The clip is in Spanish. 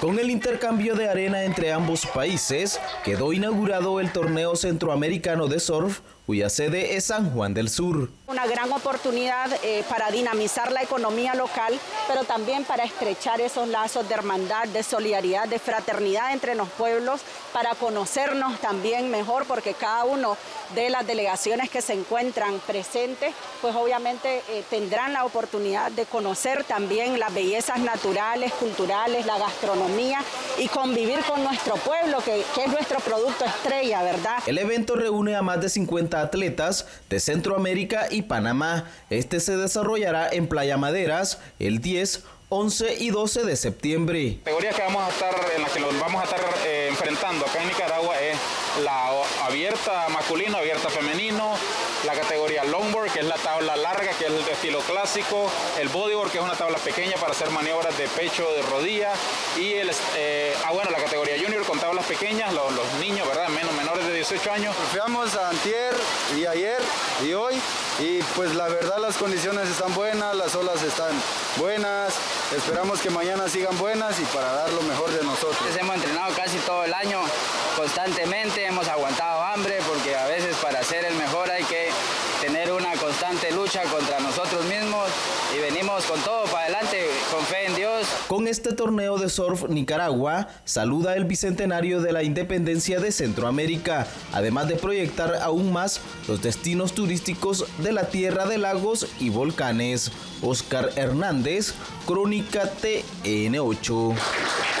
Con el intercambio de arena entre ambos países, quedó inaugurado el torneo centroamericano de surf, cuya sede es San Juan del Sur. Una gran oportunidad eh, para dinamizar la economía local, pero también para estrechar esos lazos de hermandad, de solidaridad, de fraternidad entre los pueblos, para conocernos también mejor, porque cada uno de las delegaciones que se encuentran presentes, pues obviamente eh, tendrán la oportunidad de conocer también las bellezas naturales, culturales, la gastronomía y convivir con nuestro pueblo, que, que es nuestro producto estrella, ¿verdad? El evento reúne a más de 50 atletas de Centroamérica y Panamá. Este se desarrollará en Playa Maderas el 10 11 y 12 de septiembre. La categoría que vamos a estar, en la que nos vamos a estar eh, enfrentando acá en Nicaragua es la abierta masculino, abierta femenino, la categoría longboard, que es la tabla larga, que es el de estilo clásico, el bodyboard, que es una tabla pequeña para hacer maniobras de pecho, de rodilla, y el, eh, ah, bueno, la categoría junior con tablas pequeñas, los, los niños, ¿verdad? Menos, menores de 18 años. Confiamos a antier y ayer y hoy, y pues la verdad las condiciones están buenas, las olas están buenas, esperamos que mañana sigan buenas y para dar lo mejor de nosotros. Hemos entrenado casi todo el año constantemente, hemos aguantado hambre porque a veces para ser el mejor hay que lucha contra nosotros mismos y venimos con todo para adelante, con fe en Dios. Con este torneo de surf, Nicaragua saluda el bicentenario de la independencia de Centroamérica, además de proyectar aún más los destinos turísticos de la tierra de lagos y volcanes. Oscar Hernández, Crónica TN8.